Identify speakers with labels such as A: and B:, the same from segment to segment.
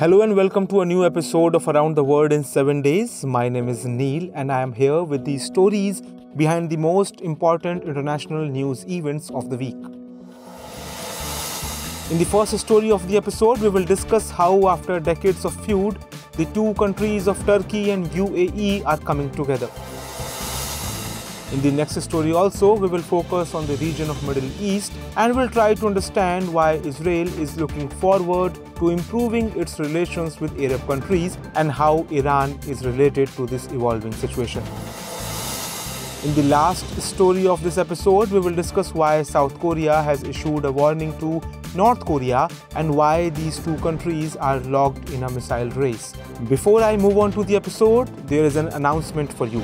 A: Hello and welcome to a new episode of Around the World in 7 Days. My name is Neel and I am here with the stories behind the most important international news events of the week. In the first story of the episode, we will discuss how, after decades of feud, the two countries of Turkey and UAE are coming together. In the next story also, we will focus on the region of Middle East and will try to understand why Israel is looking forward to improving its relations with Arab countries and how Iran is related to this evolving situation. In the last story of this episode, we will discuss why South Korea has issued a warning to North Korea and why these two countries are locked in a missile race. Before I move on to the episode, there is an announcement for you.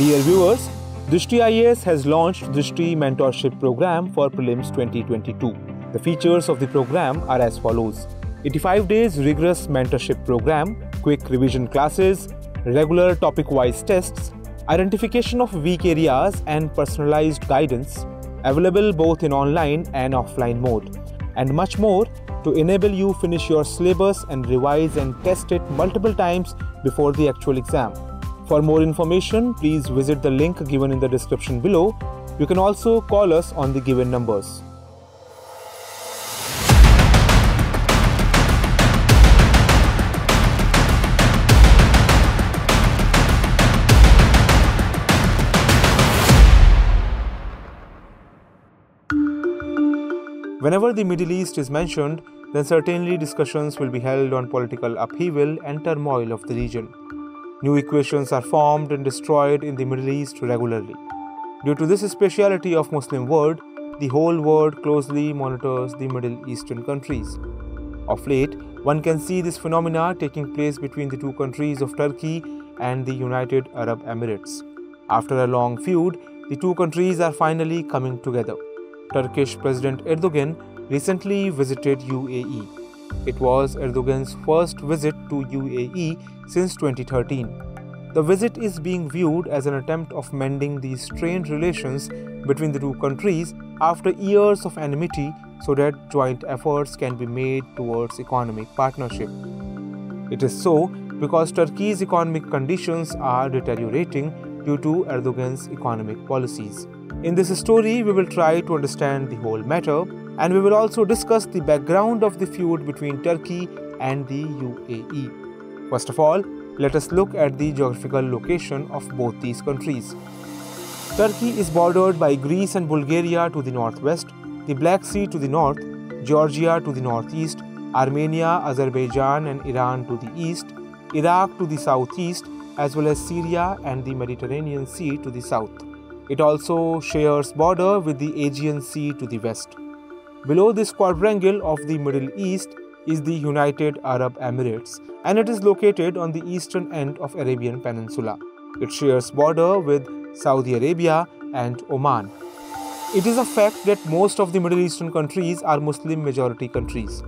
A: Dear viewers, Drishti IAS has launched Drishti Mentorship Program for Prelims 2022. The features of the program are as follows 85 days rigorous mentorship program, quick revision classes, regular topic wise tests, identification of weak areas, and personalized guidance, available both in online and offline mode, and much more to enable you finish your syllabus and revise and test it multiple times before the actual exam. For more information, please visit the link given in the description below. You can also call us on the given numbers. Whenever the Middle East is mentioned, then certainly discussions will be held on political upheaval and turmoil of the region. New equations are formed and destroyed in the Middle East regularly. Due to this speciality of Muslim world, the whole world closely monitors the Middle Eastern countries. Of late, one can see this phenomena taking place between the two countries of Turkey and the United Arab Emirates. After a long feud, the two countries are finally coming together. Turkish President Erdogan recently visited UAE. It was Erdogan's first visit to UAE since 2013. The visit is being viewed as an attempt of mending the strained relations between the two countries after years of enmity so that joint efforts can be made towards economic partnership. It is so because Turkey's economic conditions are deteriorating due to Erdogan's economic policies. In this story, we will try to understand the whole matter and we will also discuss the background of the feud between Turkey and the UAE. First of all, let us look at the geographical location of both these countries. Turkey is bordered by Greece and Bulgaria to the northwest, the Black Sea to the north, Georgia to the northeast, Armenia, Azerbaijan, and Iran to the east, Iraq to the southeast, as well as Syria and the Mediterranean Sea to the south. It also shares border with the Aegean Sea to the west. Below this quadrangle of the Middle East is the United Arab Emirates and it is located on the eastern end of Arabian Peninsula. It shares border with Saudi Arabia and Oman. It is a fact that most of the Middle Eastern countries are Muslim majority countries.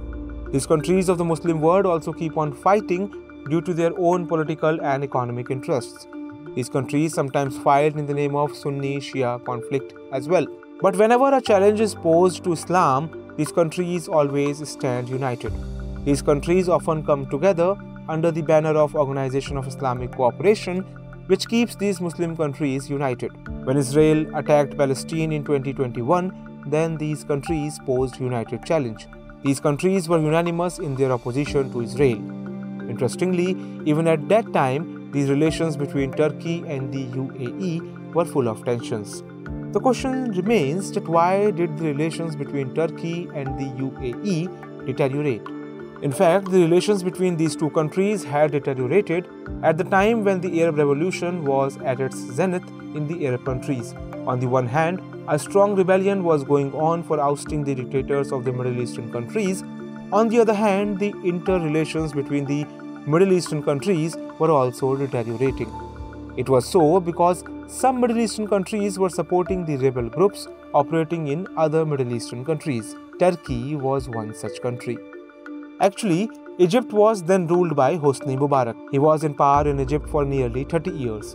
A: These countries of the Muslim world also keep on fighting due to their own political and economic interests. These countries sometimes fight in the name of Sunni Shia conflict as well. But whenever a challenge is posed to Islam, these countries always stand united. These countries often come together under the banner of Organization of Islamic Cooperation, which keeps these Muslim countries united. When Israel attacked Palestine in 2021, then these countries posed united challenge. These countries were unanimous in their opposition to Israel. Interestingly, even at that time, these relations between Turkey and the UAE were full of tensions. The question remains that why did the relations between Turkey and the UAE deteriorate? In fact, the relations between these two countries had deteriorated at the time when the Arab Revolution was at its zenith in the Arab countries. On the one hand, a strong rebellion was going on for ousting the dictators of the Middle Eastern countries. On the other hand, the interrelations between the Middle Eastern countries were also deteriorating. It was so because some Middle Eastern countries were supporting the rebel groups operating in other Middle Eastern countries. Turkey was one such country. Actually, Egypt was then ruled by Hosni Mubarak. He was in power in Egypt for nearly 30 years.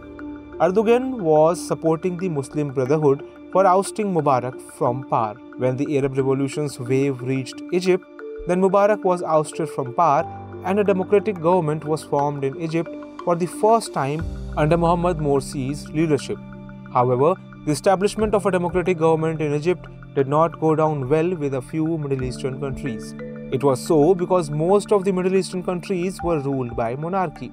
A: Erdogan was supporting the Muslim Brotherhood for ousting Mubarak from power. When the Arab revolution's wave reached Egypt, then Mubarak was ousted from power and a democratic government was formed in Egypt for the first time under Mohamed Morsi's leadership. However, the establishment of a democratic government in Egypt did not go down well with a few Middle Eastern countries. It was so because most of the Middle Eastern countries were ruled by monarchy.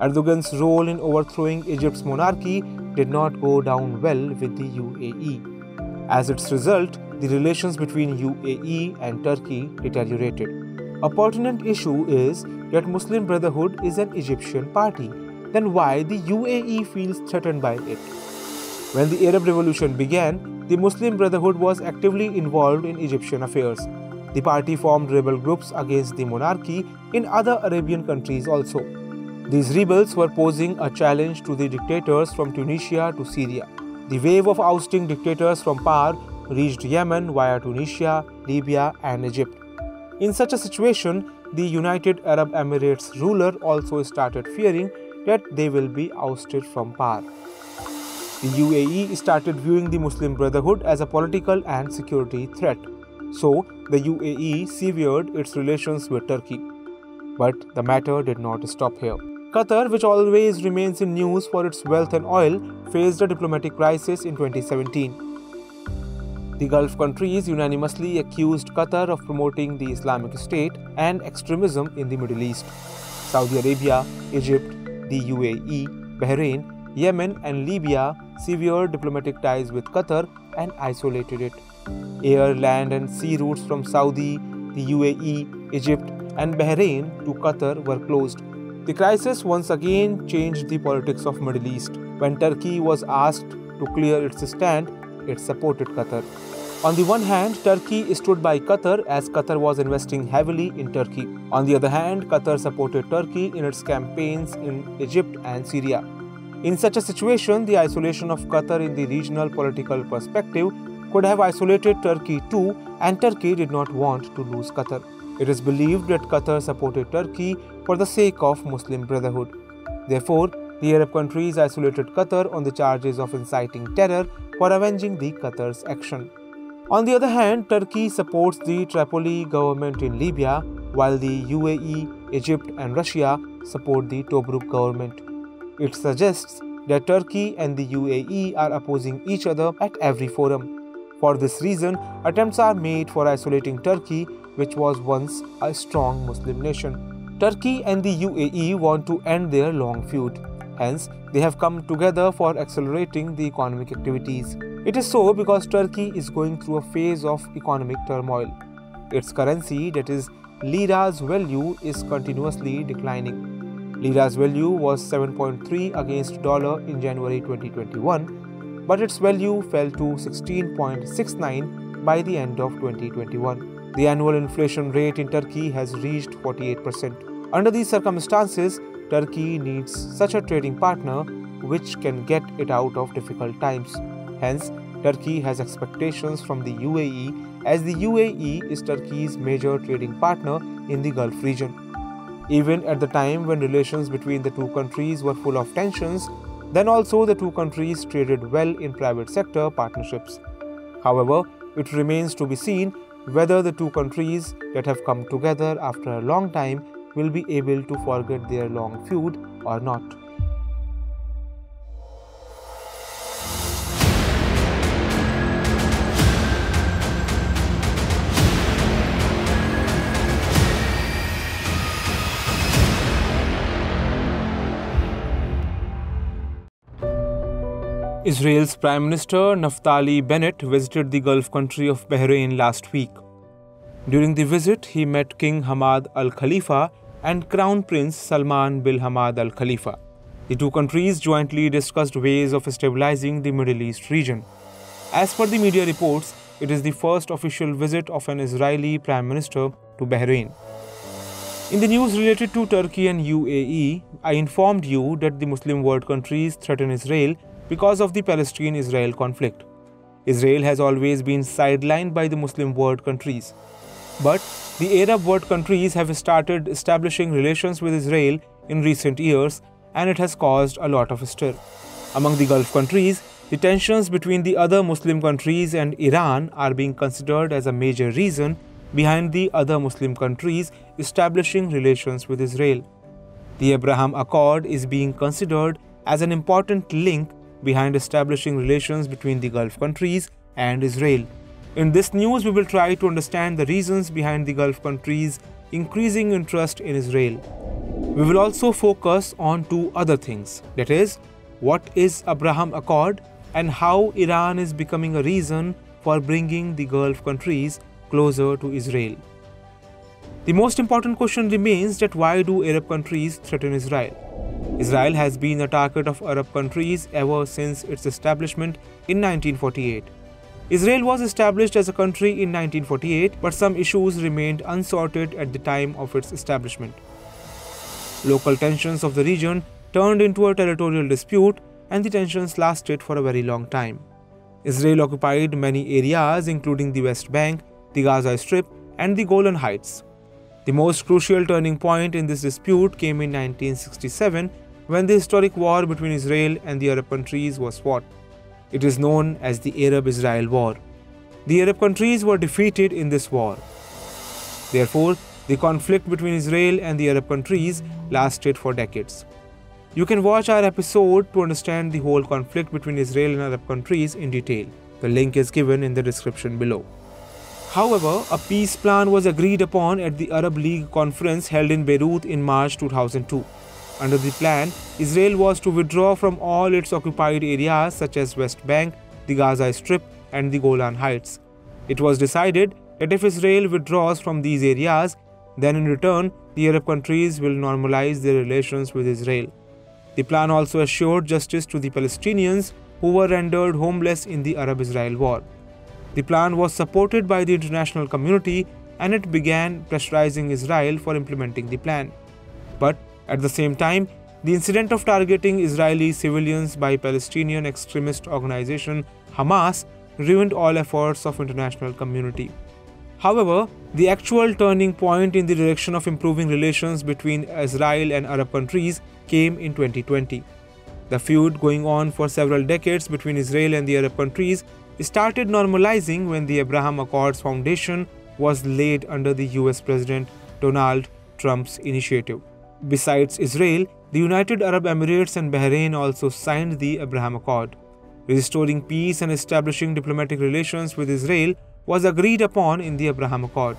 A: Erdogan's role in overthrowing Egypt's monarchy did not go down well with the UAE. As its result, the relations between UAE and Turkey deteriorated. A pertinent issue is that Muslim Brotherhood is an Egyptian party, then why the UAE feels threatened by it? When the Arab Revolution began, the Muslim Brotherhood was actively involved in Egyptian affairs. The party formed rebel groups against the monarchy in other Arabian countries also. These rebels were posing a challenge to the dictators from Tunisia to Syria. The wave of ousting dictators from power reached Yemen via Tunisia, Libya, and Egypt. In such a situation, the United Arab Emirates ruler also started fearing that they will be ousted from power. The UAE started viewing the Muslim Brotherhood as a political and security threat. So, the UAE severed its relations with Turkey. But the matter did not stop here. Qatar, which always remains in news for its wealth and oil, faced a diplomatic crisis in 2017. The Gulf countries unanimously accused Qatar of promoting the Islamic State and extremism in the Middle East. Saudi Arabia, Egypt, the UAE, Bahrain, Yemen, and Libya severed diplomatic ties with Qatar and isolated it. Air, land, and sea routes from Saudi, the UAE, Egypt, and Bahrain to Qatar were closed. The crisis once again changed the politics of Middle East. When Turkey was asked to clear its stand, it supported Qatar. On the one hand, Turkey stood by Qatar as Qatar was investing heavily in Turkey. On the other hand, Qatar supported Turkey in its campaigns in Egypt and Syria. In such a situation, the isolation of Qatar in the regional political perspective could have isolated Turkey too, and Turkey did not want to lose Qatar. It is believed that Qatar supported Turkey for the sake of Muslim Brotherhood. Therefore, the Arab countries isolated Qatar on the charges of inciting terror for avenging the Qatar's action. On the other hand, Turkey supports the Tripoli government in Libya, while the UAE, Egypt, and Russia support the Tobruk government. It suggests that Turkey and the UAE are opposing each other at every forum. For this reason, attempts are made for isolating Turkey, which was once a strong Muslim nation. Turkey and the UAE want to end their long feud. Hence, they have come together for accelerating the economic activities. It is so because Turkey is going through a phase of economic turmoil. Its currency, that is, lira's value, is continuously declining. Lira's value was 7.3 against dollar in January 2021, but its value fell to 16.69 by the end of 2021. The annual inflation rate in Turkey has reached 48%. Under these circumstances, Turkey needs such a trading partner which can get it out of difficult times. Hence, Turkey has expectations from the UAE as the UAE is Turkey's major trading partner in the Gulf region. Even at the time when relations between the two countries were full of tensions, then also the two countries traded well in private sector partnerships. However, it remains to be seen whether the two countries that have come together after a long time will be able to forget their long feud or not. Israel's Prime Minister Naftali Bennett visited the Gulf country of Bahrain last week. During the visit, he met King Hamad Al Khalifa and Crown Prince Salman bin Hamad Al Khalifa. The two countries jointly discussed ways of stabilizing the Middle East region. As per the media reports, it is the first official visit of an Israeli Prime Minister to Bahrain. In the news related to Turkey and UAE, I informed you that the Muslim world countries threaten Israel because of the Palestine Israel conflict. Israel has always been sidelined by the Muslim world countries. But the Arab world countries have started establishing relations with Israel in recent years and it has caused a lot of stir. Among the Gulf countries, the tensions between the other Muslim countries and Iran are being considered as a major reason behind the other Muslim countries establishing relations with Israel. The Abraham Accord is being considered as an important link behind establishing relations between the Gulf countries and Israel. In this news, we will try to understand the reasons behind the Gulf countries' increasing interest in Israel. We will also focus on two other things that is, what is Abraham Accord and how Iran is becoming a reason for bringing the Gulf countries closer to Israel. The most important question remains that why do Arab countries threaten Israel? Israel has been a target of Arab countries ever since its establishment in 1948. Israel was established as a country in 1948, but some issues remained unsorted at the time of its establishment. Local tensions of the region turned into a territorial dispute, and the tensions lasted for a very long time. Israel occupied many areas, including the West Bank, the Gaza Strip, and the Golan Heights. The most crucial turning point in this dispute came in 1967 when the historic war between Israel and the Arab countries was fought. It is known as the Arab Israel War. The Arab countries were defeated in this war. Therefore, the conflict between Israel and the Arab countries lasted for decades. You can watch our episode to understand the whole conflict between Israel and Arab countries in detail. The link is given in the description below. However, a peace plan was agreed upon at the Arab League conference held in Beirut in March 2002. Under the plan, Israel was to withdraw from all its occupied areas such as West Bank, the Gaza Strip, and the Golan Heights. It was decided that if Israel withdraws from these areas, then in return, the Arab countries will normalize their relations with Israel. The plan also assured justice to the Palestinians who were rendered homeless in the Arab Israel war. The plan was supported by the international community and it began pressurizing Israel for implementing the plan. But at the same time, the incident of targeting Israeli civilians by Palestinian extremist organization Hamas ruined all efforts of international community. However, the actual turning point in the direction of improving relations between Israel and Arab countries came in 2020. The feud going on for several decades between Israel and the Arab countries started normalizing when the Abraham Accords Foundation was laid under the US President Donald Trump's initiative. Besides Israel, the United Arab Emirates and Bahrain also signed the Abraham Accord. Restoring peace and establishing diplomatic relations with Israel was agreed upon in the Abraham Accord.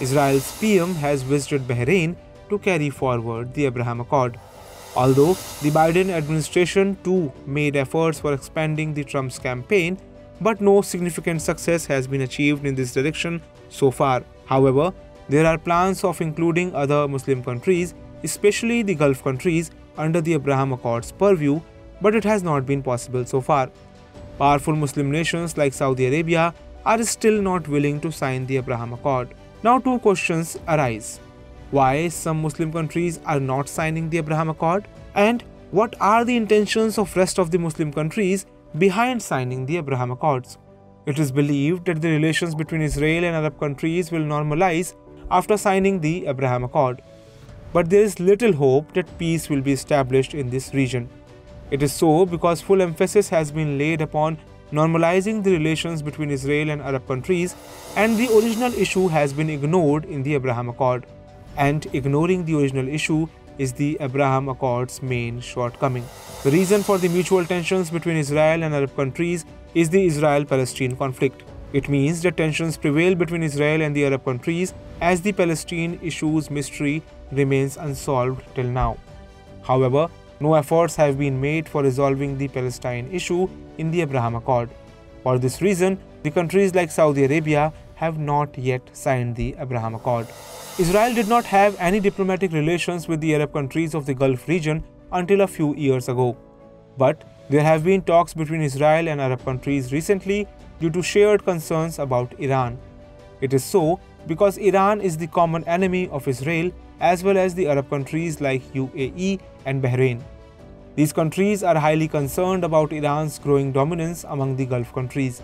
A: Israel's PM has visited Bahrain to carry forward the Abraham Accord. Although the Biden administration too made efforts for expanding the Trump's campaign, but no significant success has been achieved in this direction so far. However, there are plans of including other Muslim countries especially the Gulf countries, under the Abraham Accords purview, but it has not been possible so far. Powerful Muslim nations like Saudi Arabia are still not willing to sign the Abraham Accord. Now, two questions arise why some Muslim countries are not signing the Abraham Accord, and what are the intentions of rest of the Muslim countries behind signing the Abraham Accords. It is believed that the relations between Israel and Arab countries will normalize after signing the Abraham Accord but there is little hope that peace will be established in this region. It is so because full emphasis has been laid upon normalizing the relations between Israel and Arab countries, and the original issue has been ignored in the Abraham Accord. And ignoring the original issue is the Abraham Accord's main shortcoming. The reason for the mutual tensions between Israel and Arab countries is the Israel Palestine conflict. It means that tensions prevail between Israel and the Arab countries as the Palestine issue's mystery remains unsolved till now. However, no efforts have been made for resolving the Palestine issue in the Abraham Accord. For this reason, the countries like Saudi Arabia have not yet signed the Abraham Accord. Israel did not have any diplomatic relations with the Arab countries of the Gulf region until a few years ago. But there have been talks between Israel and Arab countries recently due to shared concerns about Iran. It is so because Iran is the common enemy of Israel as well as the Arab countries like UAE and Bahrain. These countries are highly concerned about Iran's growing dominance among the Gulf countries.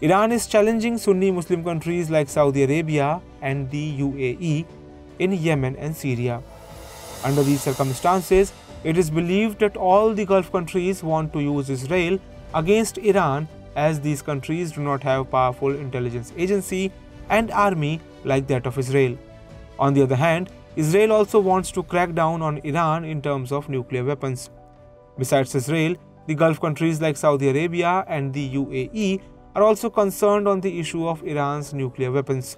A: Iran is challenging Sunni Muslim countries like Saudi Arabia and the UAE in Yemen and Syria. Under these circumstances, it is believed that all the Gulf countries want to use Israel against Iran as these countries do not have powerful intelligence agency and army like that of Israel. On the other hand, Israel also wants to crack down on Iran in terms of nuclear weapons. Besides Israel, the Gulf countries like Saudi Arabia and the UAE are also concerned on the issue of Iran's nuclear weapons.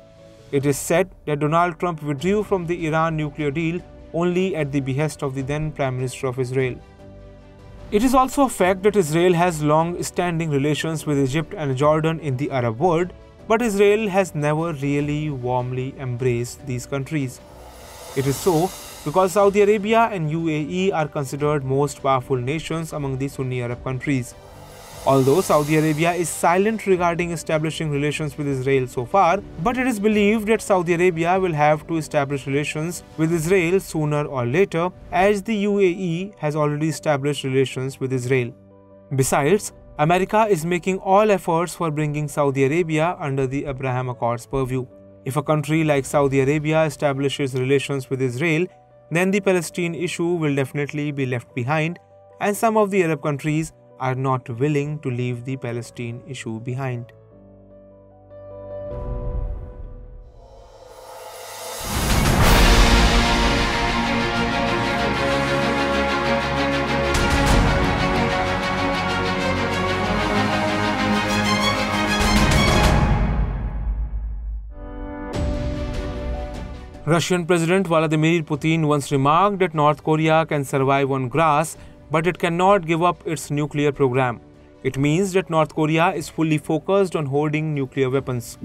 A: It is said that Donald Trump withdrew from the Iran nuclear deal only at the behest of the then Prime Minister of Israel. It is also a fact that Israel has long standing relations with Egypt and Jordan in the Arab world, but Israel has never really warmly embraced these countries. It is so because Saudi Arabia and UAE are considered most powerful nations among the Sunni Arab countries. Although Saudi Arabia is silent regarding establishing relations with Israel so far, but it is believed that Saudi Arabia will have to establish relations with Israel sooner or later, as the UAE has already established relations with Israel. Besides, America is making all efforts for bringing Saudi Arabia under the Abraham Accords purview. If a country like Saudi Arabia establishes relations with Israel, then the Palestine issue will definitely be left behind, and some of the Arab countries are not willing to leave the Palestine issue behind. Russian President Vladimir Putin once remarked that North Korea can survive on grass but it cannot give up its nuclear program. It means that North Korea is fully focused on holding nuclear weapons.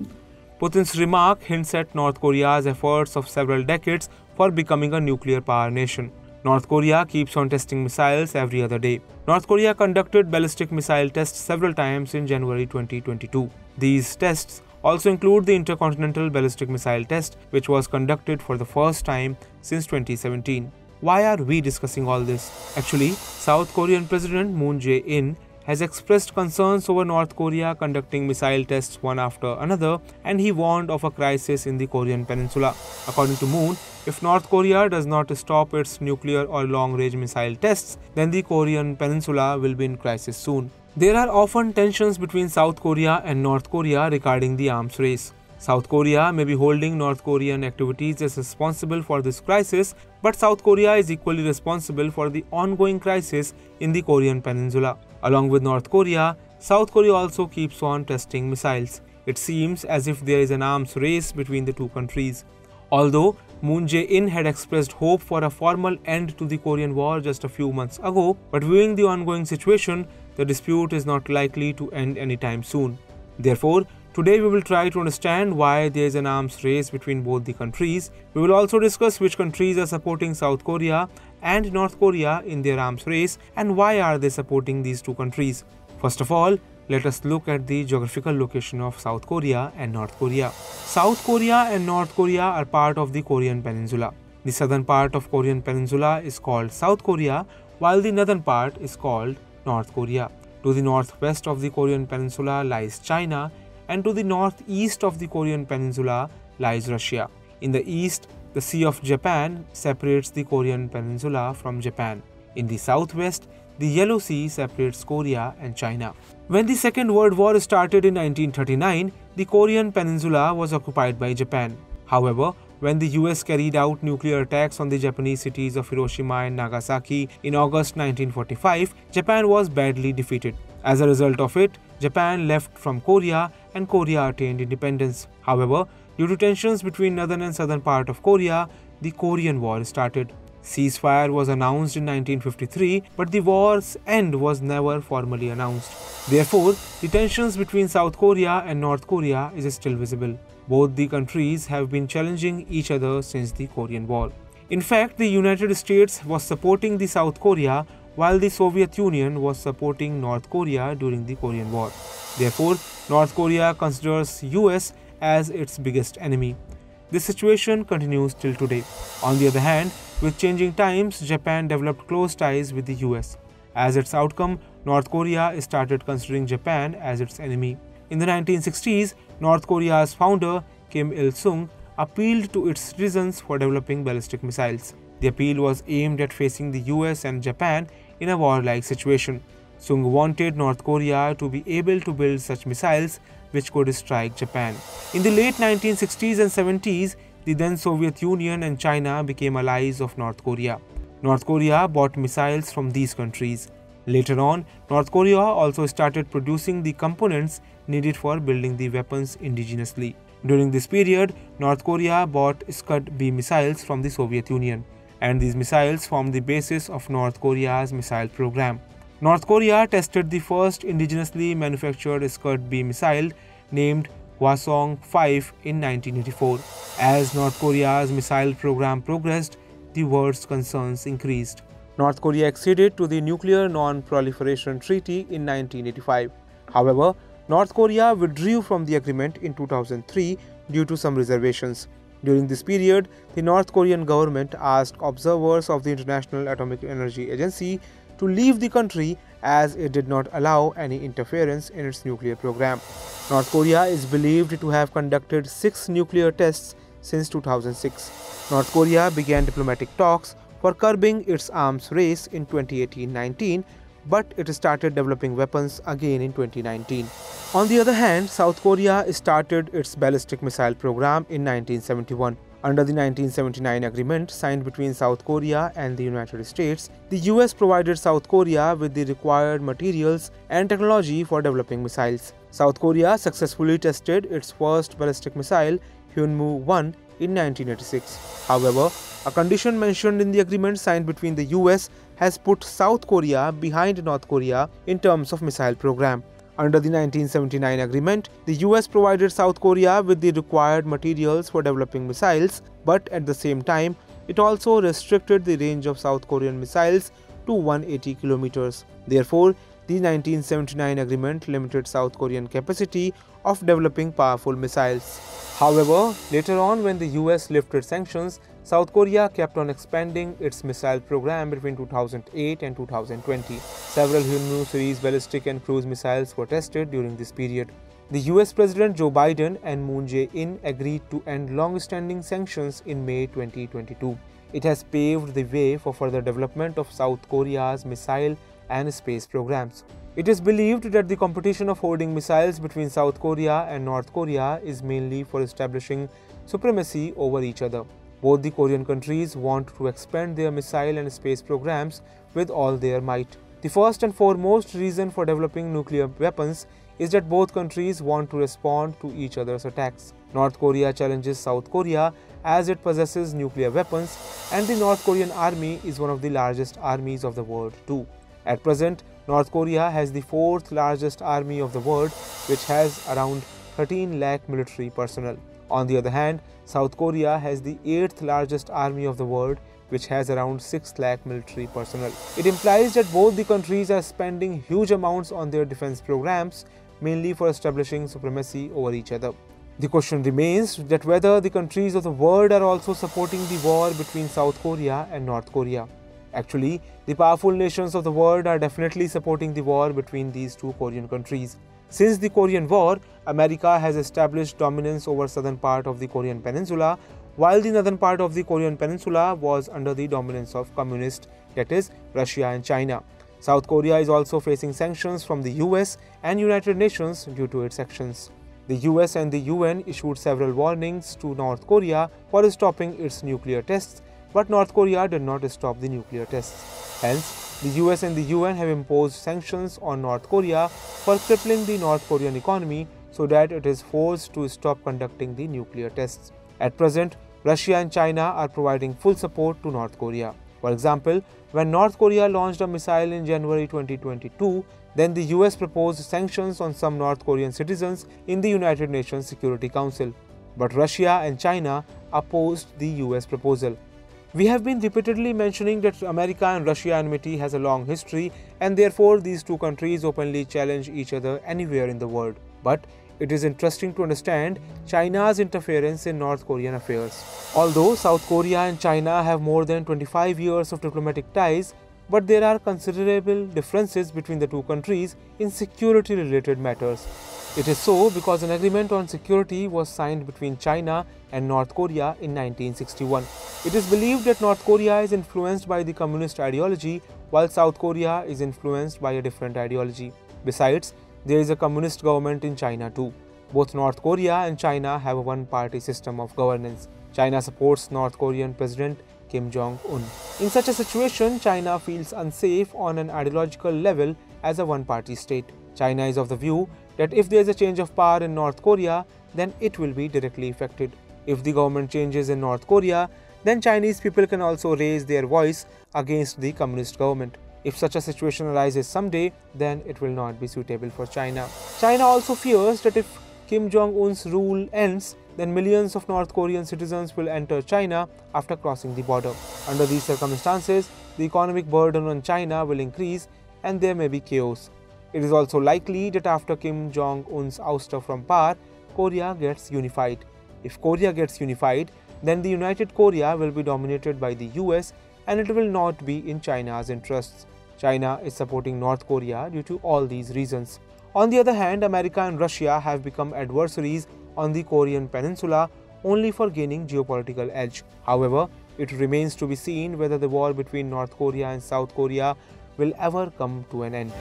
A: Putin's remark hints at North Korea's efforts of several decades for becoming a nuclear power nation. North Korea keeps on testing missiles every other day. North Korea conducted ballistic missile tests several times in January 2022. These tests also include the Intercontinental Ballistic Missile Test, which was conducted for the first time since 2017. Why are we discussing all this? Actually, South Korean President Moon Jae-in has expressed concerns over North Korea conducting missile tests one after another and he warned of a crisis in the Korean peninsula. According to Moon, if North Korea does not stop its nuclear or long-range missile tests, then the Korean peninsula will be in crisis soon. There are often tensions between South Korea and North Korea regarding the arms race. South Korea may be holding North Korean activities as responsible for this crisis, but South Korea is equally responsible for the ongoing crisis in the Korean peninsula. Along with North Korea, South Korea also keeps on testing missiles. It seems as if there is an arms race between the two countries. Although Moon Jae-in had expressed hope for a formal end to the Korean War just a few months ago, but viewing the ongoing situation, the dispute is not likely to end anytime soon. Therefore, Today we will try to understand why there is an arms race between both the countries. We will also discuss which countries are supporting South Korea and North Korea in their arms race and why are they supporting these two countries. First of all, let us look at the geographical location of South Korea and North Korea. South Korea and North Korea are part of the Korean Peninsula. The southern part of Korean Peninsula is called South Korea while the northern part is called North Korea. To the northwest of the Korean Peninsula lies China and to the northeast of the Korean peninsula lies Russia. In the east, the Sea of Japan separates the Korean peninsula from Japan. In the southwest, the Yellow Sea separates Korea and China. When the Second World War started in 1939, the Korean peninsula was occupied by Japan. However, when the US carried out nuclear attacks on the Japanese cities of Hiroshima and Nagasaki in August 1945, Japan was badly defeated. As a result of it, Japan left from Korea and Korea attained independence. However, due to tensions between northern and southern part of Korea, the Korean War started. Ceasefire was announced in 1953, but the war's end was never formally announced. Therefore, the tensions between South Korea and North Korea is still visible. Both the countries have been challenging each other since the Korean War. In fact, the United States was supporting the South Korea while the Soviet Union was supporting North Korea during the Korean War. Therefore, North Korea considers US as its biggest enemy. This situation continues till today. On the other hand, with changing times, Japan developed close ties with the US. As its outcome, North Korea started considering Japan as its enemy. In the 1960s, North Korea's founder, Kim Il sung, appealed to its citizens for developing ballistic missiles. The appeal was aimed at facing the US and Japan in a warlike situation. Sung wanted North Korea to be able to build such missiles which could strike Japan. In the late 1960s and 70s, the then Soviet Union and China became allies of North Korea. North Korea bought missiles from these countries. Later on, North Korea also started producing the components needed for building the weapons indigenously. During this period, North Korea bought Scud-B missiles from the Soviet Union, and these missiles formed the basis of North Korea's missile program. North Korea tested the first indigenously manufactured Scud-B missile named Hwasong 5 in 1984. As North Korea's missile program progressed, the world's concerns increased. North Korea acceded to the Nuclear Non-Proliferation Treaty in 1985. However, North Korea withdrew from the agreement in 2003 due to some reservations. During this period, the North Korean government asked observers of the International Atomic Energy Agency to leave the country as it did not allow any interference in its nuclear program. North Korea is believed to have conducted six nuclear tests since 2006. North Korea began diplomatic talks for curbing its arms race in 2018-19 but it started developing weapons again in 2019. On the other hand, South Korea started its ballistic missile program in 1971. Under the 1979 agreement signed between South Korea and the United States, the US provided South Korea with the required materials and technology for developing missiles. South Korea successfully tested its first ballistic missile, Hyunmoo-1, in 1986. However, a condition mentioned in the agreement signed between the US has put South Korea behind North Korea in terms of missile program. Under the 1979 agreement, the US provided South Korea with the required materials for developing missiles, but at the same time, it also restricted the range of South Korean missiles to 180 kilometers. Therefore, the 1979 agreement limited South Korean capacity of developing powerful missiles. However, later on when the US lifted sanctions, South Korea kept on expanding its missile program between 2008 and 2020. Several Hyunmoo series ballistic and cruise missiles were tested during this period. The US President Joe Biden and Moon Jae-in agreed to end long-standing sanctions in May 2022. It has paved the way for further development of South Korea's missile and space programs. It is believed that the competition of holding missiles between South Korea and North Korea is mainly for establishing supremacy over each other. Both the Korean countries want to expand their missile and space programs with all their might. The first and foremost reason for developing nuclear weapons is that both countries want to respond to each other's attacks. North Korea challenges South Korea as it possesses nuclear weapons and the North Korean army is one of the largest armies of the world too. At present, North Korea has the fourth largest army of the world which has around 13 lakh military personnel. On the other hand, South Korea has the 8th largest army of the world which has around 6 lakh military personnel. It implies that both the countries are spending huge amounts on their defense programs mainly for establishing supremacy over each other. The question remains that whether the countries of the world are also supporting the war between South Korea and North Korea. Actually, the powerful nations of the world are definitely supporting the war between these two Korean countries. Since the Korean War, America has established dominance over southern part of the Korean peninsula, while the northern part of the Korean peninsula was under the dominance of communist, that is, Russia and China. South Korea is also facing sanctions from the US and United Nations due to its actions. The US and the UN issued several warnings to North Korea for stopping its nuclear tests, but North Korea did not stop the nuclear tests. Hence, the US and the UN have imposed sanctions on North Korea for crippling the North Korean economy so that it is forced to stop conducting the nuclear tests. At present, Russia and China are providing full support to North Korea. For example, when North Korea launched a missile in January 2022, then the US proposed sanctions on some North Korean citizens in the United Nations Security Council. But Russia and China opposed the US proposal. We have been repeatedly mentioning that America and Russia enmity has a long history and therefore these two countries openly challenge each other anywhere in the world. But it is interesting to understand China's interference in North Korean affairs. Although South Korea and China have more than 25 years of diplomatic ties, but there are considerable differences between the two countries in security related matters. It is so because an agreement on security was signed between China and North Korea in 1961. It is believed that North Korea is influenced by the communist ideology while South Korea is influenced by a different ideology. Besides, there is a communist government in China too. Both North Korea and China have a one party system of governance. China supports North Korean President Kim Jong un. In such a situation, China feels unsafe on an ideological level as a one party state. China is of the view that if there is a change of power in North Korea, then it will be directly affected. If the government changes in North Korea, then Chinese people can also raise their voice against the communist government. If such a situation arises someday, then it will not be suitable for China. China also fears that if Kim Jong un's rule ends, then millions of North Korean citizens will enter China after crossing the border. Under these circumstances, the economic burden on China will increase and there may be chaos. It is also likely that after Kim Jong un's ouster from power, Korea gets unified. If Korea gets unified, then the United Korea will be dominated by the US and it will not be in China's interests. China is supporting North Korea due to all these reasons. On the other hand, America and Russia have become adversaries on the Korean peninsula only for gaining geopolitical edge. However, it remains to be seen whether the war between North Korea and South Korea will ever come to an end.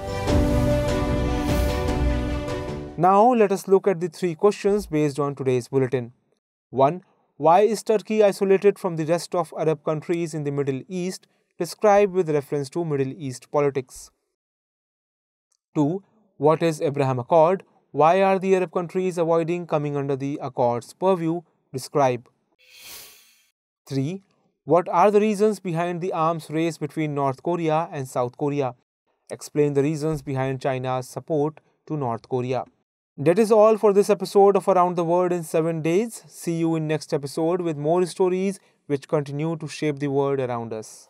A: Now let us look at the three questions based on today's bulletin. 1. Why is Turkey isolated from the rest of Arab countries in the Middle East? Describe with reference to Middle East politics. 2. What is Abraham Accord? Why are the Arab countries avoiding coming under the Accord's purview? Describe. 3. What are the reasons behind the arms race between North Korea and South Korea? Explain the reasons behind China's support to North Korea. That is all for this episode of Around the World in 7 days. See you in next episode with more stories which continue to shape the world around us.